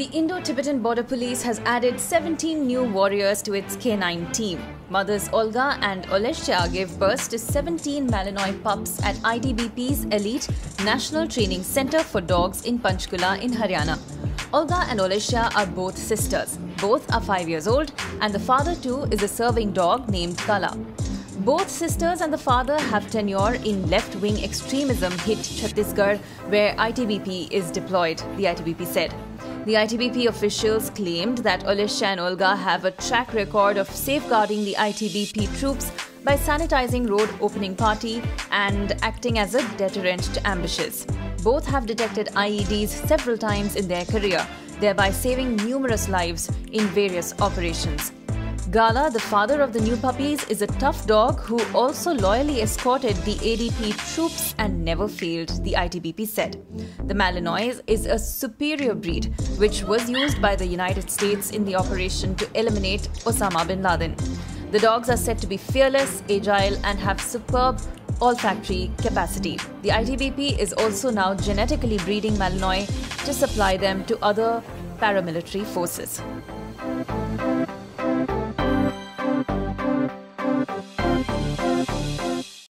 The Indo Tibetan Border Police has added 17 new warriors to its canine team. Mothers Olga and Olesya gave birth to 17 Malinois pups at ITBP's elite National Training Centre for Dogs in Panchkula in Haryana. Olga and Olesya are both sisters. Both are 5 years old, and the father too is a serving dog named Kala. Both sisters and the father have tenure in left wing extremism hit Chhattisgarh, where ITBP is deployed, the ITBP said. The ITBP officials claimed that Olesya and Olga have a track record of safeguarding the ITBP troops by sanitizing road opening party and acting as a deterrent to ambushes. Both have detected IEDs several times in their career, thereby saving numerous lives in various operations. Gala, the father of the new puppies, is a tough dog who also loyally escorted the ITBP troops and never failed, the ITBP said. The Malinois is a superior breed which was used by the United States in the operation to eliminate Osama bin Laden. The dogs are said to be fearless, agile, and have superb olfactory capacity. The ITBP is also now genetically breeding Malinois to supply them to other paramilitary forces.